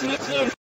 Sneaky